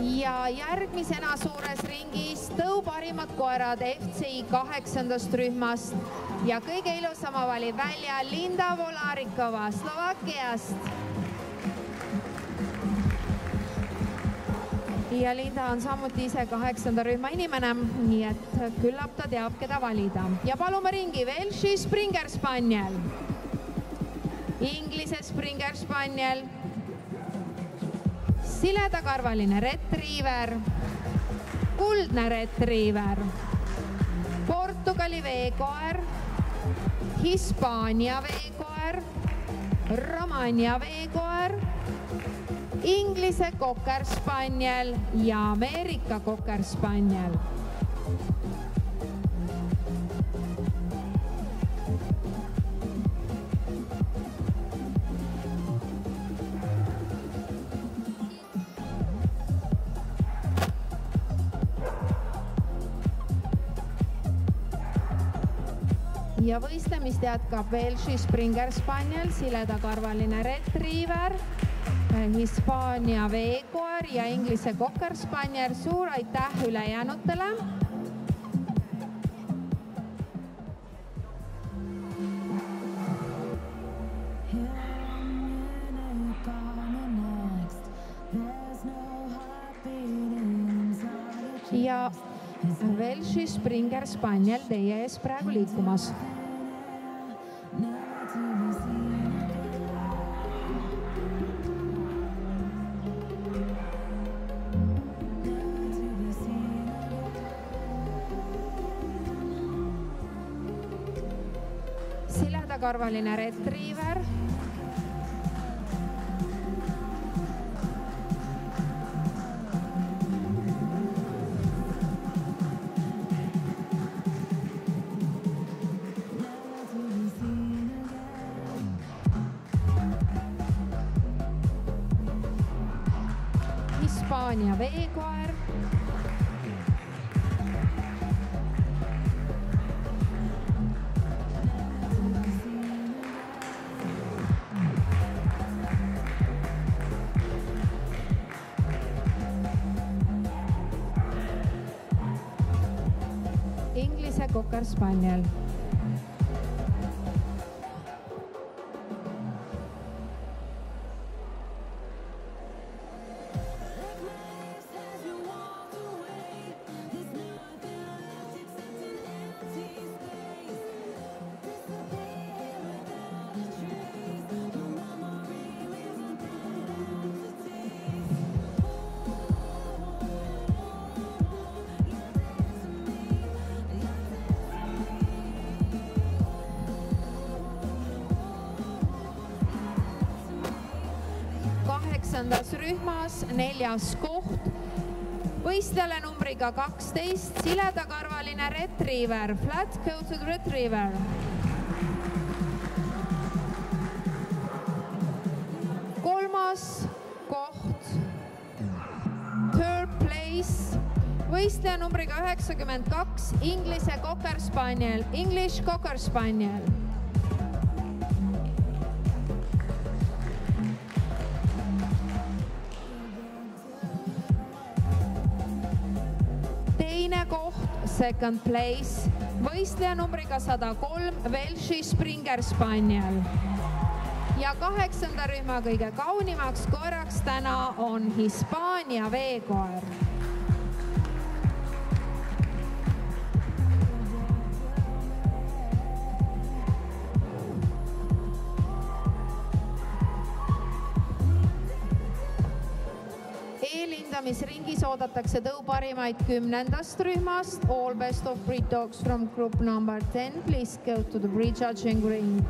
ja järgmisena suures ringis tõu parimad koerad FCI kaheksandast rühmast. Ja kõige ilusama valib välja Linda Volarikova Slovakkiast. ja Linda on samuti ise kaheksanda rühma inimene, nii et küllap ta teab, keda valida. Ja palume ringi Velshi Springer Spaniel, Inglise Springer Spaniel siledakarvaline retriiver, kuldne retriiver, Portugali veekoer, Hispaania veekoer, Romania veekoer, Inglise kokerspaniel ja Ameerika kokerspaniel ja võistlemist jätkab Velshi Springer Spaniel, siledakarvaline retriiver, Hispaania veekoer ja Inglise Cocker Spaniel. suur aitäh ülejäänutele. ja Velshi Springer Spaniel teie ees praegu liikumas siledakarvaline retriiver. Hispaania veekoer Inglise Cocker Spaniel. Kaheksandas rühmas neljas koht. võistlejale numbriga kaksteist, siledakarvaline retriiver, flat-coated retriiver. kolmas koht, third place, võistleja numbriga üheksakümmend kaks, Inglise Cocker Spaniel, English Cocker Spaniel second place, võistleja numbriga sada kolm, Velshi Springer Spaniel. ja kaheksanda rühma kõige kaunimaks koeraks täna on Hispaania veekoer eelhindamisringis oodatakse tõu parimaid kümnendast rühmast. All best of breed dogs from group number ten, please go to the prejudging ring.